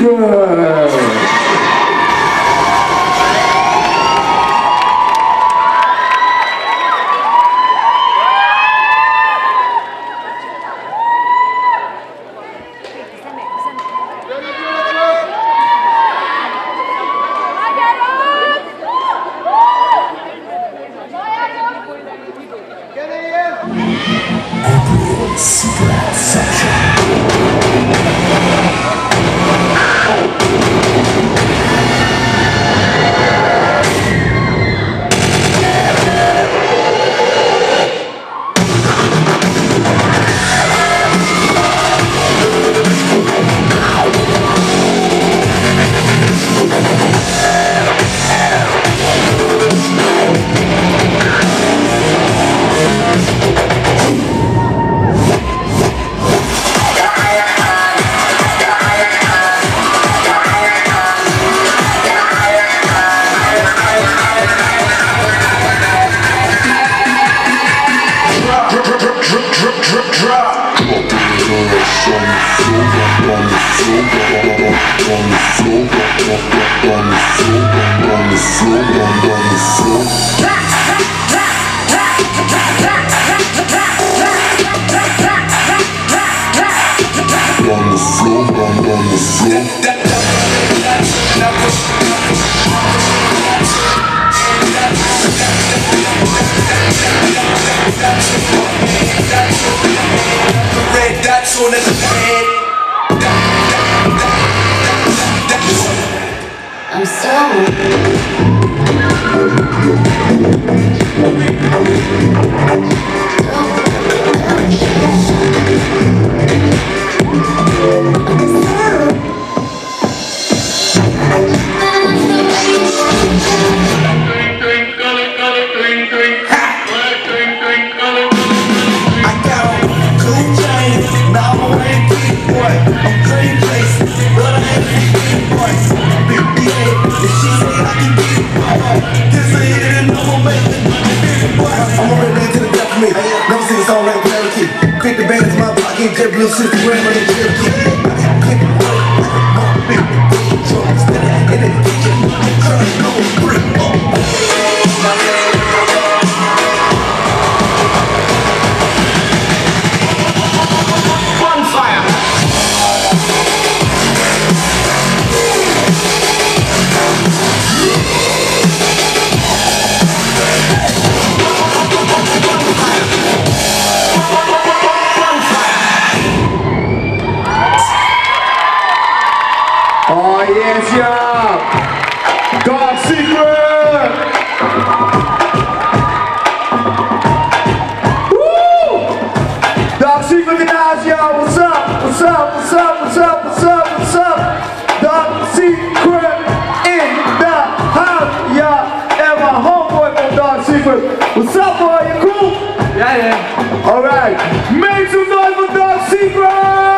Secret. Drip, drop. red dots on his head. I'm Never seen a song like clarity. The bands in my pocket, jet blue 60 grand on the Cherokee. hands, y'all. God Secret. Woo! Dark Secret the knives, y'all. What's up? What's up? What's up? What's up? What's up? What's up? Dark Secret in the house, y'all. And my homeboy from Dark Secret. What's up, boy? You cool? Yeah, yeah. All right. Make some noise for Dog Secret.